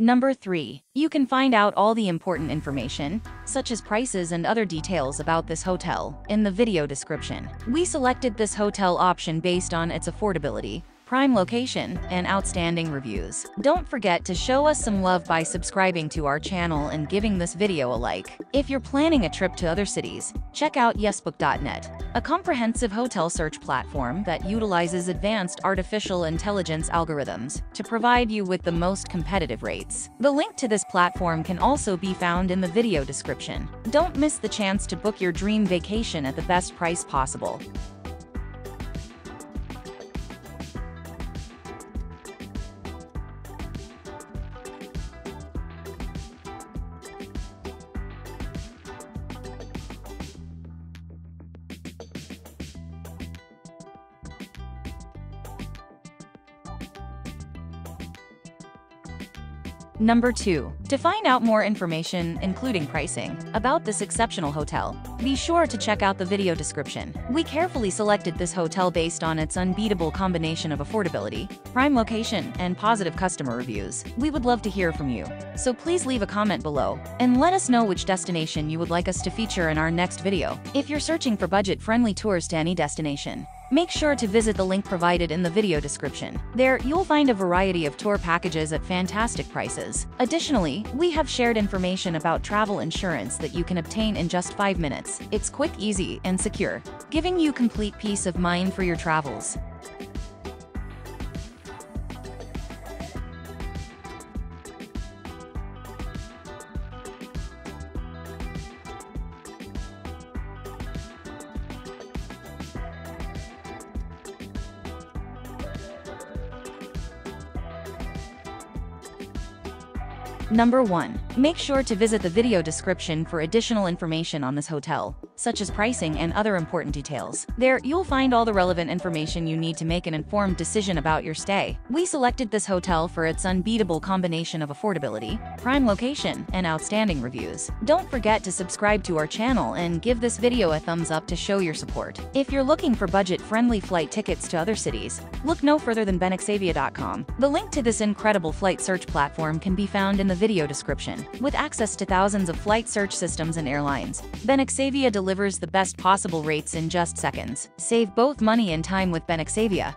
Number 3. You can find out all the important information, such as prices and other details about this hotel, in the video description. We selected this hotel option based on its affordability, prime location, and outstanding reviews. Don't forget to show us some love by subscribing to our channel and giving this video a like. If you're planning a trip to other cities, check out yesbook.net, a comprehensive hotel search platform that utilizes advanced artificial intelligence algorithms to provide you with the most competitive rates. The link to this platform can also be found in the video description. Don't miss the chance to book your dream vacation at the best price possible. Number 2. To find out more information, including pricing, about this exceptional hotel, be sure to check out the video description. We carefully selected this hotel based on its unbeatable combination of affordability, prime location, and positive customer reviews. We would love to hear from you, so please leave a comment below and let us know which destination you would like us to feature in our next video. If you're searching for budget-friendly tours to any destination, Make sure to visit the link provided in the video description. There, you'll find a variety of tour packages at fantastic prices. Additionally, we have shared information about travel insurance that you can obtain in just 5 minutes. It's quick, easy, and secure, giving you complete peace of mind for your travels. Number 1. Make sure to visit the video description for additional information on this hotel, such as pricing and other important details. There, you'll find all the relevant information you need to make an informed decision about your stay. We selected this hotel for its unbeatable combination of affordability, prime location, and outstanding reviews. Don't forget to subscribe to our channel and give this video a thumbs up to show your support. If you're looking for budget-friendly flight tickets to other cities, look no further than benexavia.com. The link to this incredible flight search platform can be found in the video description. With access to thousands of flight search systems and airlines, Benexavia delivers the best possible rates in just seconds. Save both money and time with Benexavia.